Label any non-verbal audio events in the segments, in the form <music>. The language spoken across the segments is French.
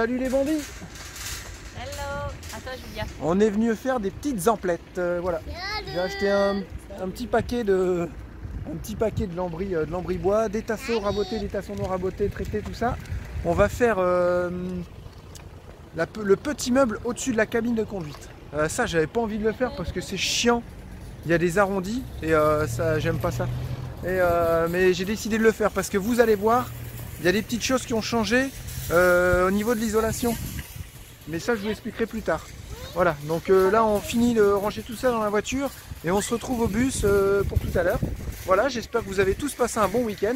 Salut les bandits Hello Attends, Julia. On est venu faire des petites emplettes. euh, voilà. J'ai acheté un, un petit paquet de un petit paquet de lambris, euh, de lambris bois, des tasseaux rabotés, des tassons non rabotés, traités, tout ça. On va faire euh, la le petit meuble au-dessus de la cabine de conduite. Euh, ça, j'avais pas envie de le faire parce que c'est chiant. Il y a des arrondis et ça, j'aime pas ça. Et, mais j'ai décidé de le faire parce que vous allez voir, il y a des petites choses qui ont changé euh, au niveau de l'isolation. Mais ça, je vous expliquerai plus tard. Voilà, donc euh, là, on finit de ranger tout ça dans la voiture et on se retrouve au bus euh, pour tout à l'heure. Voilà, j'espère que vous avez tous passé un bon week-end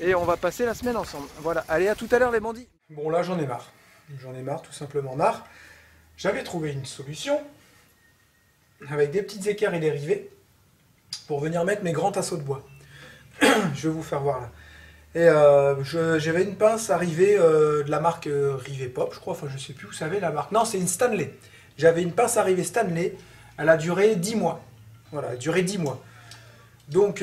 et on va passer la semaine ensemble. Voilà, allez, à tout à l'heure, les bandits. Bon, là, j'en ai marre. J'en ai marre, tout simplement marre. J'avais trouvé une solution avec des petites équerres et des rivets pour venir mettre mes grands tasseaux de bois. <clears throat> je vais vous faire voir là. Et euh, j'avais une pince arrivée euh, de la marque euh, Rivet Pop, je crois, enfin je sais plus, vous savez la marque. Non, c'est une Stanley. J'avais une pince arrivée Stanley, elle a duré 10 mois. Voilà, elle a duré 10 mois. Donc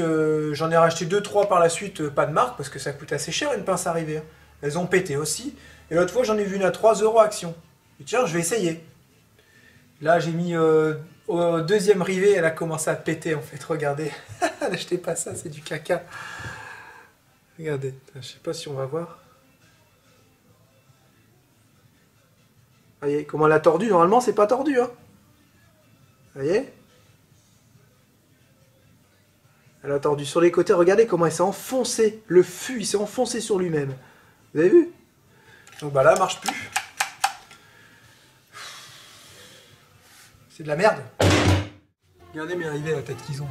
j'en ai racheté 2-3 par la suite, pas de marque, parce que ça coûte assez cher une pince arrivée. hein. Elles ont pété aussi. Et l'autre fois j'en ai vu une à 3 euros action. Tiens, je vais essayer. Là j'ai mis au deuxième rivet, elle a commencé à péter en fait, regardez. <laughs> N'achetez pas ça, c'est du caca. Regardez, je sais pas si on va voir. Voyez comment elle a tordu, normalement c'est pas tordu. Hein. Voyez? Elle a tordu sur les côtés, regardez comment elle s'est enfoncée. Le fût, il s'est enfoncé sur lui-même. Vous avez vu? Donc bah là, elle marche plus. C'est de la merde. Regardez mes rivets, la tête qu'ils ont.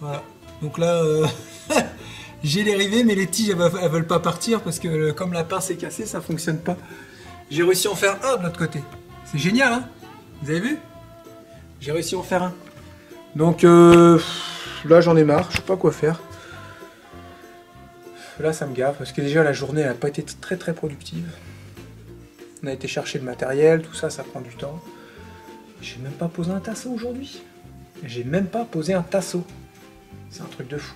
Voilà. Donc là, euh, <laughs> j'ai les rivets, mais les tiges, elles, veulent- pas partir parce que euh, comme la pince est cassée, ça fonctionne pas. J'ai réussi à en faire un de l'autre côté. C'est génial, hein? Vous avez vu? J'ai réussi à en faire un. Donc euh, là, j'en ai marre. Je sais pas quoi faire. Là, ça me gave parce que déjà la journée, elle a pas été très très productive. On a été chercher le matériel, tout ça, ça prend du temps. J'ai même pas posé un tasseau aujourd'hui. J'ai même pas posé un tasseau. C'est un truc de fou.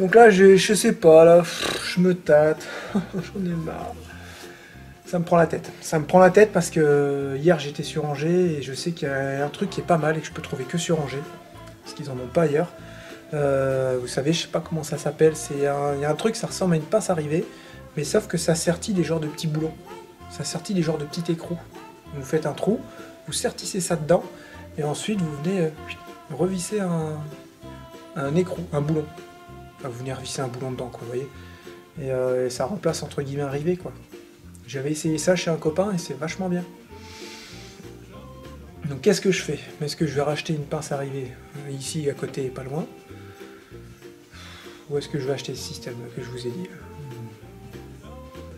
Donc là, je, sais pas, là, je me tâte. <laughs> J'en ai marre. Ça me prend la tête. Ça me prend la tête parce que hier j'étais sur Angers et je sais qu'il y a un truc qui est pas mal et que je peux trouver que sur Angers. Parce qu'ils en ont pas ailleurs. Euh, vous savez, je sais pas comment ça s'appelle. Il y a un truc, ça ressemble à une pince arrivée, mais sauf que ça sertit des genres de petits boulons. Ça sertit des genres de petits écrous. Vous faites un trou, vous sertissez ça dedans et ensuite vous venez euh, revisser un, un écrou, un boulon. Enfin, vous venez revisser un boulon dedans, quoi, vous voyez. Et, euh, et ça remplace entre guillemets un rivet, quoi. J'avais essayé ça chez un copain et c'est vachement bien. Donc qu'est-ce que je fais? Est-ce que je vais racheter une pince à rivet euh, ici à côté, pas loin? Ou est-ce que je vais acheter ce système que je vous ai dit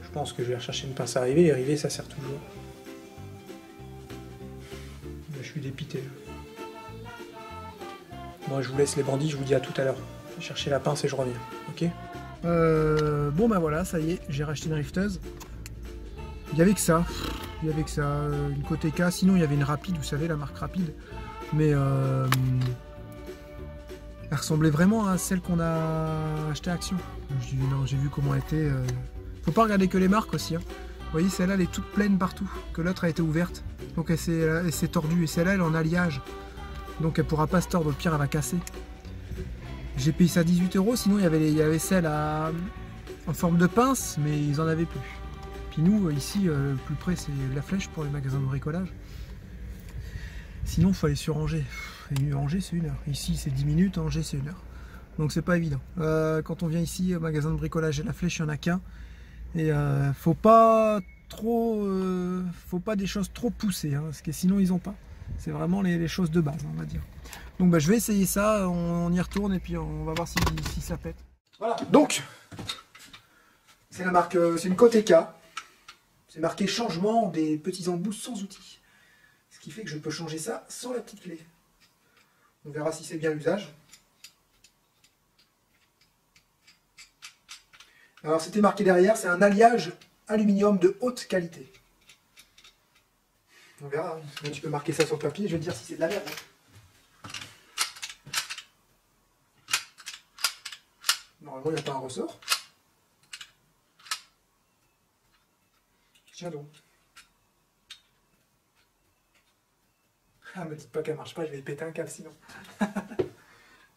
Je pense que je vais rechercher une pince à rivet. Les rivets, ça sert toujours. Je suis dépité. Moi, je vous laisse les bandits, je vous dis à tout à l'heure. Chercher la pince et je reviens, ok? Euh, Bon, bah voilà, ça y est, j'ai racheté une rifteuse. Il y avait que ça. Il y avait que ça. euh, Une côté K. Sinon, il y avait une rapide, vous savez, la marque rapide. Mais euh, elle ressemblait vraiment à celle qu'on a achetée à Action. Dis non, j'ai vu comment elle était. Faut pas regarder que les marques aussi. hein. Vous voyez, celle-là, elle est toute pleine partout. Que l'autre a été ouverte. Donc elle s'est elle s'est tordue. Et celle-là, elle est en alliage. Donc elle pourra pas se tordre. Au pire, elle va casser. J'ai payé ça 18 euros. Sinon, il y avait, il y avait celle à, en forme de pince, mais ils en avaient plus. Puis nous, ici, euh, plus près, c'est la flèche pour les magasins de bricolage. Sinon, il faut aller sur Angers. Et Angers, c'est une heure. Ici, c'est 10 minutes. Angers, c'est une heure. Donc, c'est pas évident. Euh, quand on vient ici, au magasin de bricolage et la flèche, il n'y en a qu'un. Et euh, faut pas trop. euh, faut pas des choses trop poussées, hein, parce que sinon, ils ont pas. C'est vraiment les choses de base, on va dire. Donc, bah, je vais essayer ça. On, y retourne et puis on va voir si, ça pète. Voilà. Donc, c'est la marque. euh, c'est une K. C'est marqué changement des petits embouts sans outils. Ce qui fait que je peux changer ça sans la petite clé. On verra si c'est bien l'usage. Alors c'était marqué derrière, c'est un alliage aluminium de haute qualité. On verra. hein. Tu peux marquer ça sur le papier, je vais te dire si c'est de la merde. hein. Normalement, il n'y a pas un ressort. Tiens donc. Ah, me dites pas qu'elle marche pas, je vais péter un câble sinon. ah,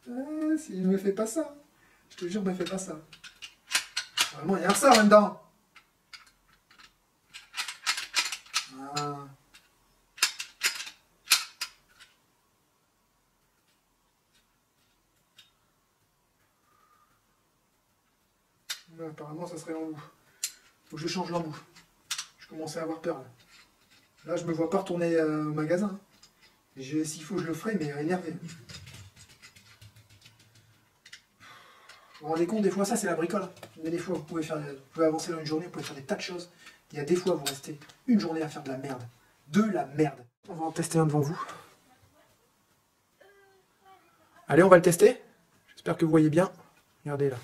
<laughs> si me fais pas ça. Je te jure, me fais pas ça. Vraiment, il y a un ça là-dedans. Ah. Apparemment, ça serait l'embout. Que je change l'embout. Je commençais à avoir peur. Là, là je me vois pas retourner euh, au magasin. S'il faut, je le ferai, mais énervé. Vous vous rendez compte, des fois, ça, c'est la bricole. Mais des fois, vous pouvez, faire, vous pouvez avancer dans une journée, vous pouvez faire des tas de choses. Il y a des fois, vous restez une journée à faire de la merde. De la merde. On va en tester un devant vous. Allez, on va le tester. J'espère que vous voyez bien. Regardez là.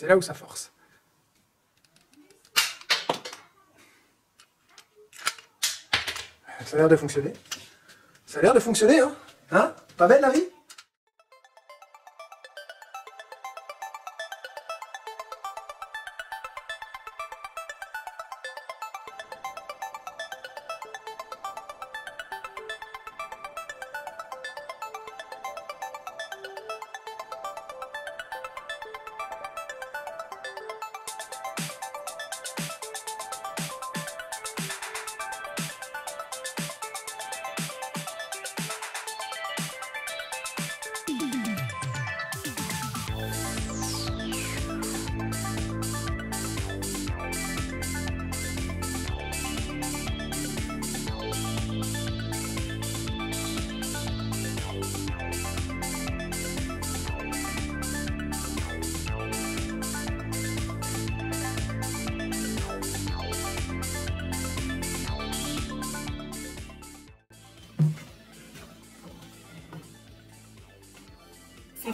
C'est là où ça force. Ça a l'air de fonctionner. Ça a l'air de fonctionner, hein? Hein? Pas belle la vie?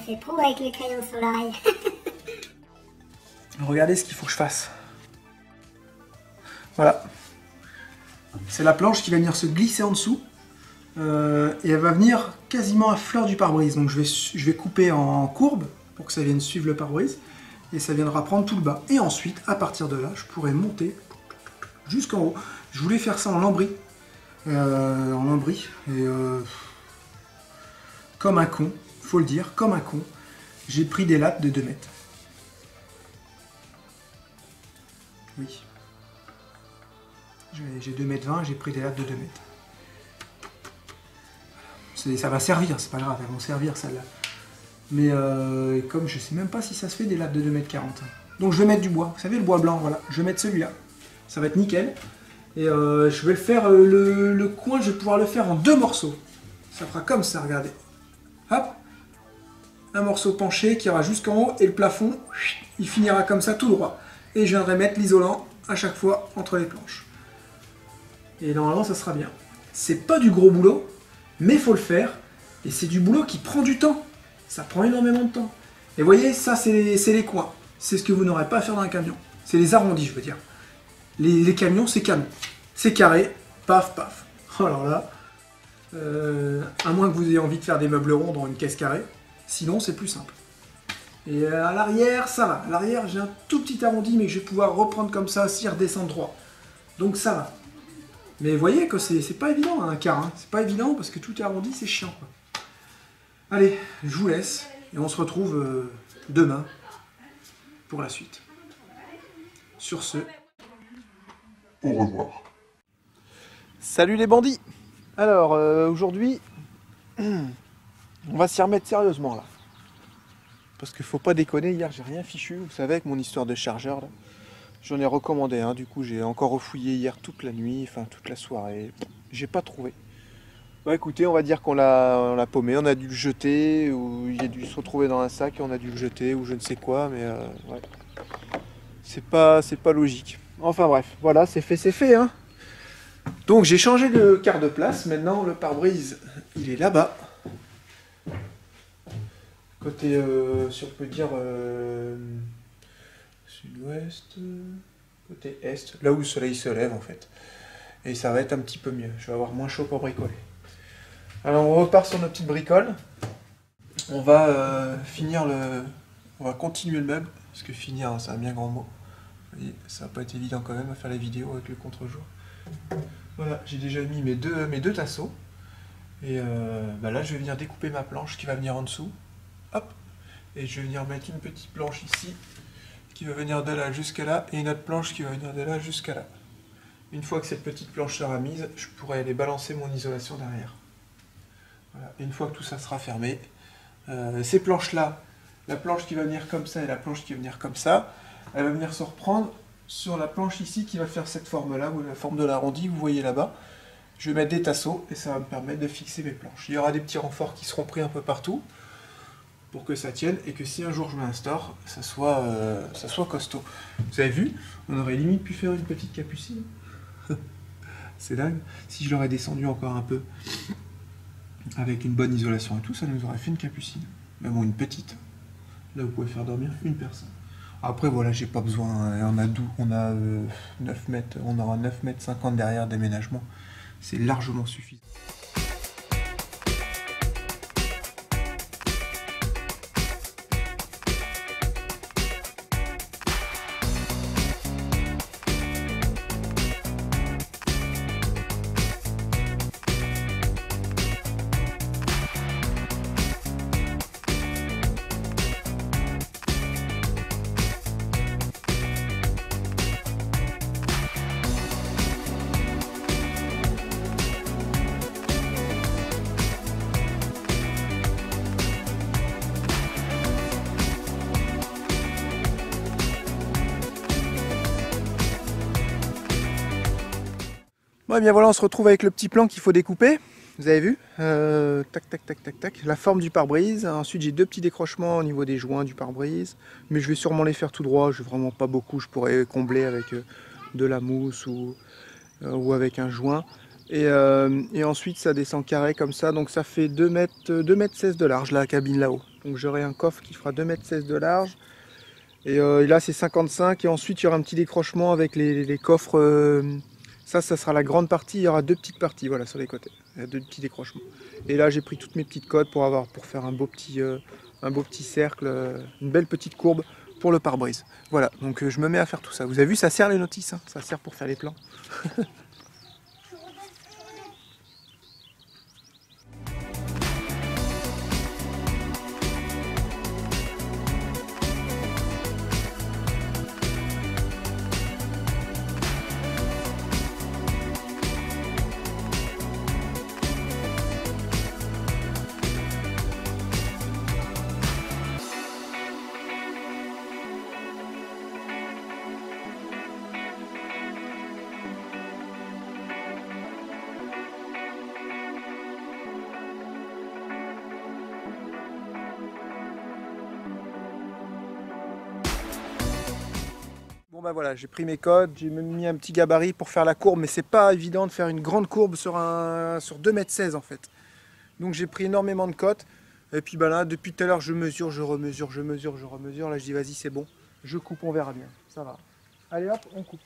Fait pro avec les crayons sur l'oreille. <laughs> Regardez ce qu'il faut que je fasse. Voilà. C'est la planche qui va venir se glisser en dessous. Euh, et elle va venir quasiment à fleur du pare-brise. Donc je vais, je vais couper en courbe pour que ça vienne suivre le pare-brise. Et ça viendra prendre tout le bas. Et ensuite, à partir de là, je pourrai monter jusqu'en haut. Je voulais faire ça en lambris. Euh, en lambris. Et euh, comme un con faut le dire, comme un con, j'ai pris des lattes de 2 mètres. Oui. J'ai 2 mètres 20, j'ai pris des lattes de 2 mètres. Ça va servir, c'est pas grave, elles vont servir celles-là. Mais euh, comme je sais même pas si ça se fait des lattes de 2 mètres 40. Donc je vais mettre du bois, vous savez le bois blanc, voilà, je vais mettre celui-là. Ça va être nickel. Et euh, je vais faire, euh, le coin, je vais pouvoir le faire en deux morceaux. Ça fera comme ça, regardez. Hop, un morceau penché qui ira jusqu'en haut et le plafond, il finira comme ça tout droit. Et je viendrai mettre l'isolant à chaque fois entre les planches. Et normalement ça sera bien. C'est pas du gros boulot, mais faut le faire. Et c'est du boulot qui prend du temps. Ça prend énormément de temps. Et voyez, ça c'est les, coins. C'est ce que vous n'aurez pas à faire dans un camion. C'est les arrondis, je veux dire. Les, camions, c'est canon. C'est carré, paf, paf. Oh, alors là, euh, à moins que vous ayez envie de faire des meubles ronds dans une caisse carrée, Sinon, c'est plus simple. Et euh, à l'arrière, ça va. À l'arrière, j'ai un tout petit arrondi, mais que je vais pouvoir reprendre comme ça, si redescendre droit. Donc ça va. Mais vous voyez que c'est pas évident un car. Hein. C'est pas évident parce que tout est arrondi, c'est chiant. Allez, je vous laisse et on se retrouve euh, demain pour la suite. Sur ce, au revoir. Salut les bandits Alors, euh, aujourd'hui, <clears throat> On va s'y remettre sérieusement là. Parce qu'il faut pas déconner, hier j'ai rien fichu, vous savez, avec mon histoire de chargeur là. J'en ai recommandé un, du coup j'ai encore refouillé hier toute la nuit, enfin toute la soirée. J'ai pas trouvé. Bah écoutez, on va dire qu'on l'a paumé, on a dû le jeter, ou il a dû se retrouver dans un sac et on a dû le jeter, ou je ne sais quoi, mais euh, ouais. C'est pas, logique. Enfin bref, voilà, c'est fait, c'est fait. Hein. Donc j'ai changé de quart de place, maintenant le pare-brise il est là-bas. Côté, euh, si on peut dire, euh, sud-ouest. côté est, là où le soleil se lève en fait. Et ça va être un petit peu mieux. Je vais avoir moins chaud pour bricoler. Alors on repart sur nos petites bricoles. On va euh, finir le. On va continuer le meuble. Parce que finir, c'est un bien grand mot. Vous voyez, ça va pas être évident quand même à faire la vidéo avec le contre-jour. Voilà, j'ai déjà mis mes deux, mes deux tasseaux. Et bah là, je vais venir découper ma planche qui va venir en dessous. Et je vais venir mettre une petite planche ici qui va venir de là jusqu'à là et une autre planche qui va venir de là jusqu'à là. Une fois que cette petite planche sera mise, je pourrai aller balancer mon isolation derrière. Voilà. Une fois que tout ça sera fermé, euh, ces planches-là, la planche qui va venir comme ça et la planche qui va venir comme ça, elle va venir se reprendre sur la planche ici qui va faire cette forme-là, ou la forme de l'arrondi, vous voyez là-bas. Je vais mettre des tasseaux et ça va me permettre de fixer mes planches. Il y aura des petits renforts qui seront pris un peu partout pour que ça tienne et que si un jour je m'instaure, ça soit, euh, ça soit costaud. Vous avez vu On aurait limite pu faire une petite capucine. <laughs> C'est dingue. Si je l'aurais descendu encore un peu avec une bonne isolation et tout, ça nous aurait fait une capucine. Mais bon, une petite. Là, vous pouvez faire dormir une personne. Après, voilà, j'ai pas besoin. hein. On a, on a euh, 9 mètres, on aura 9 mètres 50 derrière déménagement. C'est largement suffisant. Bien voilà, on se retrouve avec le petit plan qu'il faut découper. Vous avez vu Euh, Tac, tac, tac, tac, tac. La forme du pare-brise. Ensuite, j'ai deux petits décrochements au niveau des joints du pare-brise. Mais je vais sûrement les faire tout droit. Je vraiment pas beaucoup. Je pourrais combler avec euh, de la mousse ou, euh, ou avec un joint. Et, et ensuite, ça descend carré comme ça. Donc, ça fait 2 mètres, 2 mètres 16 de large, la cabine là-haut. Donc, j'aurai un coffre qui fera 2 mètres 16 de large. Et, là, c'est 55. Et ensuite, il y aura un petit décrochement avec les coffres. Ça, ça sera la grande partie. Il y aura deux petites parties, voilà, sur les côtés. Il y a deux petits décrochements. Et là, j'ai pris toutes mes petites codes pour avoir, pour faire un beau petit, euh, un beau petit cercle, euh, une belle petite courbe pour le pare-brise. Voilà. Donc, euh, je me mets à faire tout ça. Vous avez vu, ça sert les notices. hein. ça sert pour faire les plans. <laughs> bah voilà, j'ai pris mes codes, j'ai même mis un petit gabarit pour faire la courbe, mais c'est pas évident de faire une grande courbe sur, un, sur 2m16 en fait. Donc j'ai pris énormément de cotes, et puis bah là, depuis tout à l'heure, je mesure, je remesure, je mesure, je remesure. Là, je dis vas-y, c'est bon, je coupe, on verra bien, ça va. Allez hop, on coupe.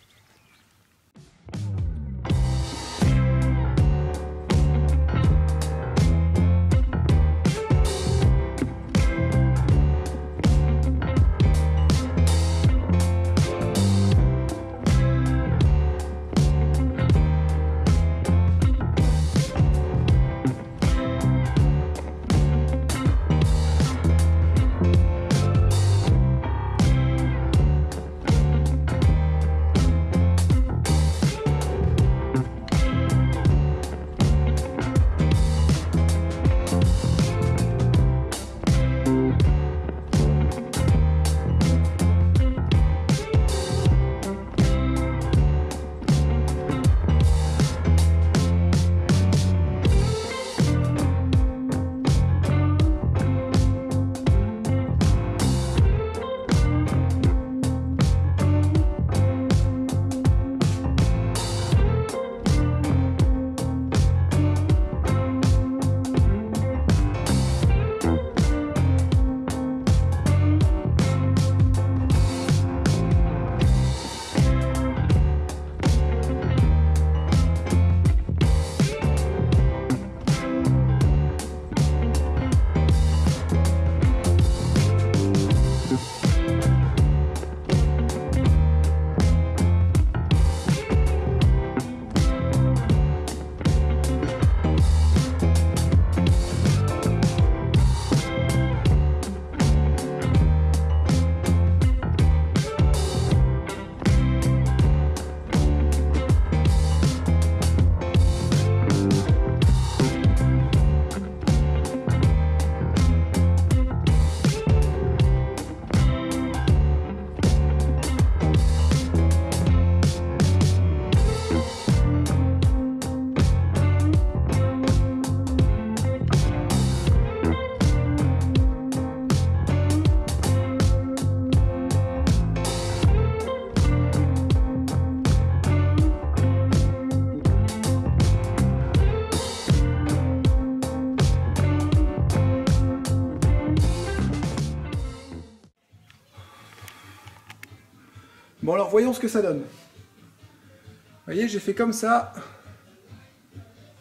Alors voyons ce que ça donne. Vous voyez, j'ai fait comme ça.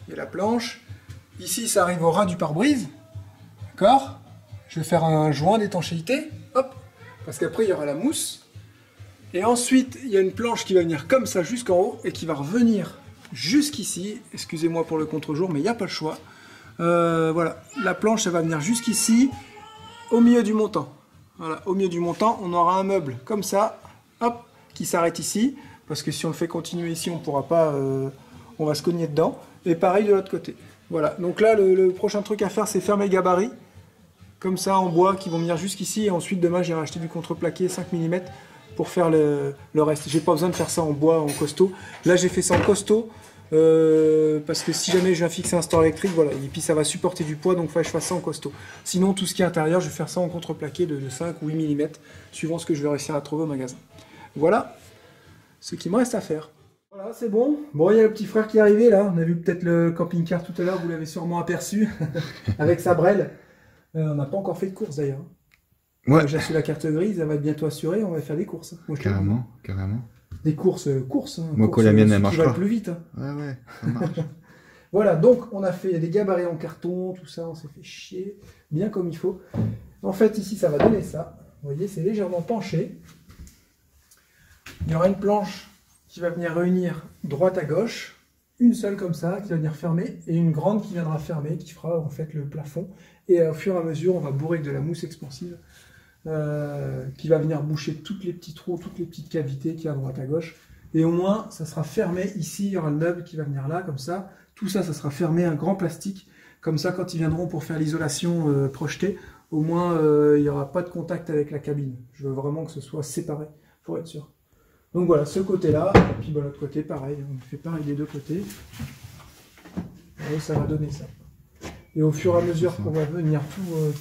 Il y a la planche. Ici, ça arrive au ras du pare-brise. D'accord? Je vais faire un joint d'étanchéité. Hop Parce qu'après, il y aura la mousse. Et ensuite, il y a une planche qui va venir comme ça jusqu'en haut et qui va revenir jusqu'ici. Excusez-moi pour le contre-jour, mais il n'y a pas le choix. Euh, voilà, la planche, elle va venir jusqu'ici, au milieu du montant. Voilà, au milieu du montant, on aura un meuble comme ça, hop, qui s'arrête ici. Parce que si on le fait continuer ici, on pourra pas, euh, on va se cogner dedans. Et pareil de l'autre côté. Voilà, donc là, le, prochain truc à faire, c'est faire mes gabarits. Comme ça, en bois, qui vont venir jusqu'ici. Et ensuite, demain, j'irai acheter du contreplaqué 5 mm pour faire le, reste. J'ai pas besoin de faire ça en bois, en costaud. Là, j'ai fait ça en costaud. euh, parce que si jamais je viens fixer un store électrique, voilà, et puis ça va supporter du poids, donc faut que je fasse ça en costaud. Sinon, tout ce qui est intérieur, je vais faire ça en contreplaqué de 5 ou 8 mm, suivant ce que je vais réussir à trouver au magasin. Voilà ce qui me reste à faire. Voilà, c'est bon. Bon, il y a le petit frère qui est arrivé là. On a vu peut-être le camping-car tout à l'heure, vous l'avez sûrement aperçu, <laughs> avec sa brelle. Euh, on n'a pas encore fait de course d'ailleurs. Ouais, J'ai acheté la carte grise, elle va être bientôt assurée, on va faire des courses. Moi, carrément, carrément. Des courses, euh, courses. hein. Moi, Courses, quand la mienne, ceux elle marche pas. plus vite. hein. Ouais, ouais, ça marche. <laughs> Voilà, donc on a fait des gabarits en carton, tout ça, on s'est fait chier, bien comme il faut. En fait, ici, ça va donner ça. Vous voyez, c'est légèrement penché. Il y aura une planche qui va venir réunir droite à gauche, une seule comme ça, qui va venir fermer, et une grande qui viendra fermer, qui fera en fait le plafond. Et au fur et à mesure, on va bourrer de la mousse expansive, euh, qui va venir boucher tous les petits trous, toutes les petites cavités qu'il y a à droite à gauche. Et au moins, ça sera fermé. Ici, il y aura le meuble qui va venir là, comme ça. Tout ça, ça sera fermé, un grand plastique. Comme ça, quand ils viendront pour faire l'isolation euh, projetée, au moins, euh, il n'y aura pas de contact avec la cabine. Je veux vraiment que ce soit séparé, pour être sûr. Donc voilà, ce côté-là, et puis bah, l'autre côté, pareil. On fait pareil des deux côtés. Et ça va donner ça. Et au fur et à mesure qu'on va venir tout, euh,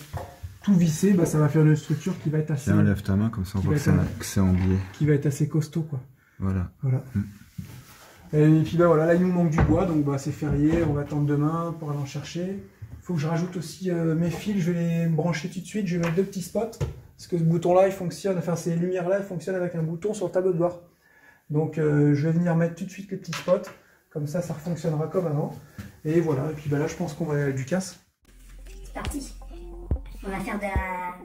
tout visser, bah, ça va faire une structure qui va être assez, Tiens, lève ta main, comme ça on voit que c'est en biais. qui va être assez costaud, quoi. Voilà. Voilà. Mm. Et puis bah voilà, là il nous manque du bois, donc bah c'est férié, on va attendre demain pour aller en chercher. Il faut que je rajoute aussi euh, mes fils, je vais les brancher tout de suite, je vais mettre deux petits spots, parce que ce bouton-là il fonctionne, enfin ces lumières-là elles fonctionnent avec un bouton sur le tableau de bord. Donc euh, je vais venir mettre tout de suite les petits spots, comme ça ça fonctionnera comme avant. Et voilà, et puis bah là je pense qu'on va aller à du casse. C'est parti. On va faire de la...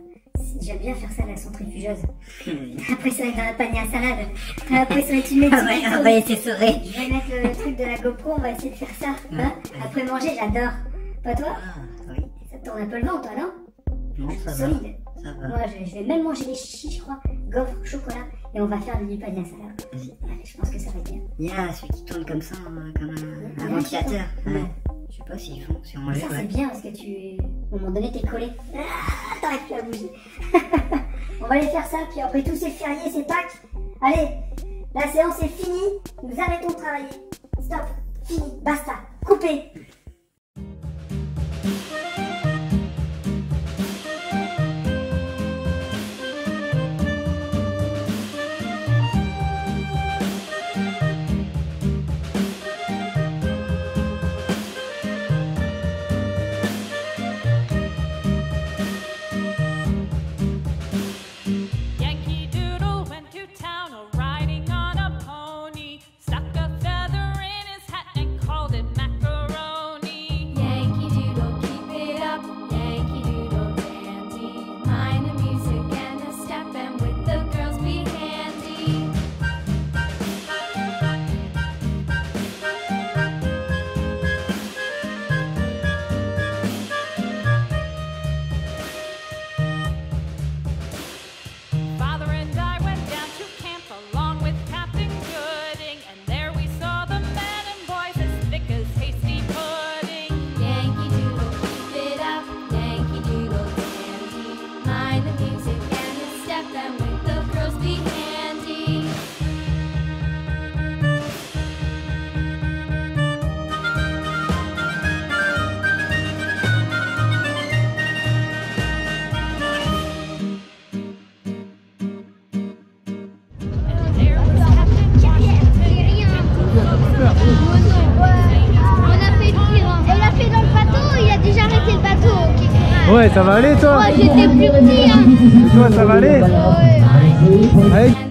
J'aime bien faire ça, la centrifugeuse. <laughs> Après, ça va être dans le panier à salade. Après, ça va être une médecine. Ah ouais, on va essayer. Je vais mettre le truc de la GoPro, on va essayer de faire ça. hein. Après manger, j'adore. Pas toi? Ah, oui. Ça te tourne un peu le ventre, toi, non? Non, ça va. Solide. Va. Moi, je, vais même manger des chichis, je crois. Gaufres, chocolat. Et on va faire du panier à salade. Ouais, je pense que ça va être bien. Il y a celui qui tourne comme ça, euh, comme un, ventilateur. Je sais pas s'ils font, si on Ça, c'est bien parce que tu. À un moment donné, t'es collé. Ah, t'arrêtes plus à bouger. <laughs> On va aller faire ça, puis après tout, c'est férié, c'est Pâques. Allez, la séance est finie. Nous arrêtons de travailler. Stop. Fini. Basta. Coupé. Ça va aller toi Moi j'étais plus petit. Hein. Toi, ça va aller Ouais. Allez. And